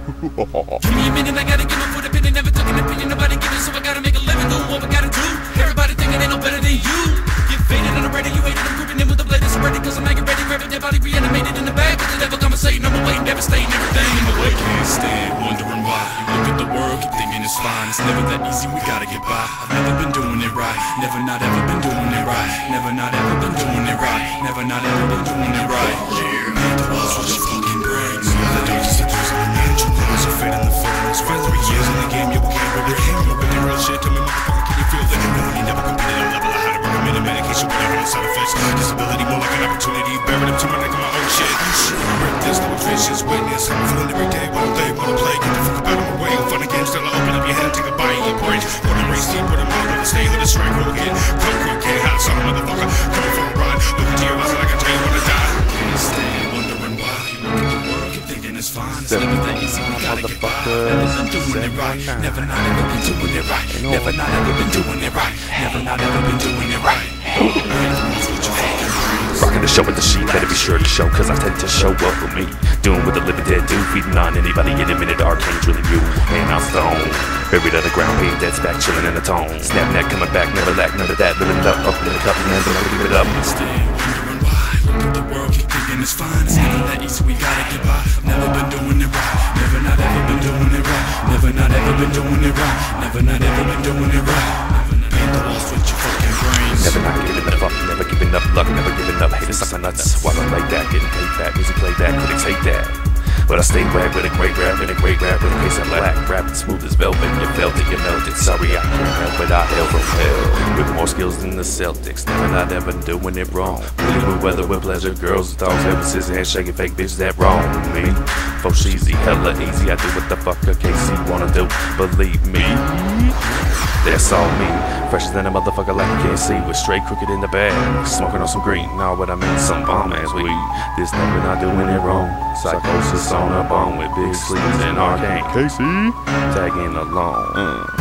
Give me a minute, I gotta get my foot in it. Never took an opinion, nobody give it, so I gotta make a living. Do what we gotta do. Everybody thinking they know better than you. Get faded on the ready, you hated. I'm grouping in with the bladers already, cause I'm making ready. Grabbing their body reanimated in the bag. But the devil conversating, I'm awaiting, devastating everything in my way. Can't stand, wondering why. You look at the world, keep thinking it's fine. It's never that easy, we gotta get by. I've never been doing it right. Never not ever been doing it right. Never not ever been doing it right. Never not ever been doing it right. Yeah, man, the walls with your fucking brains. The darkest shit, tell me, motherfucker, can you feel that? No, you never competed on level. I had to recommend a medication without any side effects. Disability more like an opportunity. Buried up to my neck on my own shit. Rip this, no vicious witness. I'm feeling every day, what they wanna play. Get the fuck out of my way. Fun again, still it's fine. It's never that easy, we gotta get by. Never been doing it right. Never not ever been doing it right. Never not ever been doing it right. Never not ever been doing it right. Rocking the show with the sheet, better be sure to show, cause I tend to show up for me. Doing what the living dead do, feeding on anybody in a minute, arcane drilling you. And I'm stone. Buried on the ground, being dead back, chilling in the tone. Snap neck coming back, never lack, none of that. Living it up, up in the cup, and then never give it up. Wondering why. Look at the world, keep thinking it's fine. It's never that easy, we gotta get by. Never been doing it right. Never not ever been doing it right. Never not ever been doing it right. Never not ever been doing it right. Paint the walls with your fucking brains. Never not giving up, never giving up luck, never giving up. Haters suck my nuts. While I'm like that, getting paid fat, music play that, critics hate that. But I stay back with a great rap and a great rap with a case of black. Rapping smooth as velvet, you felt it, you melted. Sorry, I can't help it, I hail from hell. With more skills than the Celtics, never not ever doing it wrong. Really with weather with pleasure, girls with thongs, emphasis, handshaking fake bitches that wrong me. For cheesy, hella easy, I do what the fuck a KC wanna do. Believe me. That's all me. Fresher than a motherfucker like you can't see. With Stright Krooked in the bag. Smoking on some green. Know what I mean? Some bomb ass weed. This nigga not doing it wrong. Psychosis on a bone with big sleeves and arcane. Casey. Tagging along. Uh.